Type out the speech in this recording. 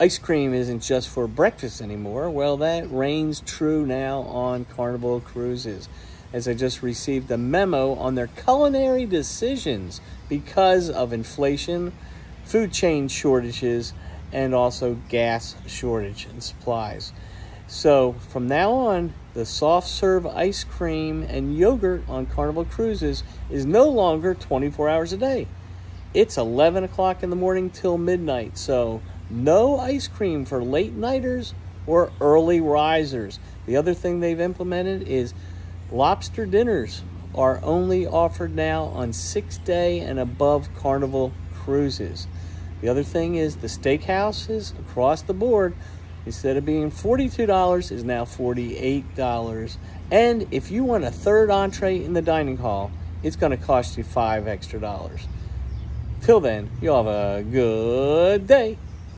ice cream isn't just for breakfast anymore. Well, that reigns true now on Carnival Cruises, as I just received a memo on their culinary decisions because of inflation, food chain shortages, and also gas shortage and supplies. So from now on, the soft serve ice cream and yogurt on Carnival Cruises is no longer 24 hours a day. It's 11 o'clock in the morning till midnight. So no ice cream for late nighters or early risers. The other thing they've implemented is lobster dinners are only offered now on six day and above Carnival cruises. The other thing is the steakhouses across the board, instead of being $42, is now $48. And if you want a third entree in the dining hall, it's going to cost you five extra dollars. Till then, you all have a good day.